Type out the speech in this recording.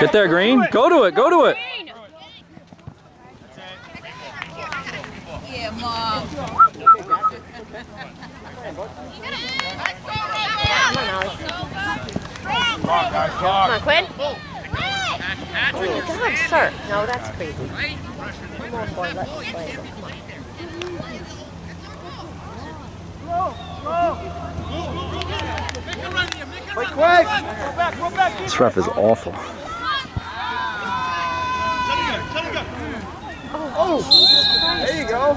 Get there, Green. Go to it. Go to it. Yeah, Mom. Come on, Quinn. Oh, my God, sir. No, that's crazy. Come on, boy. Let's play. Quick, quick! Go back, go back! This ref is awful. Oh! There you go!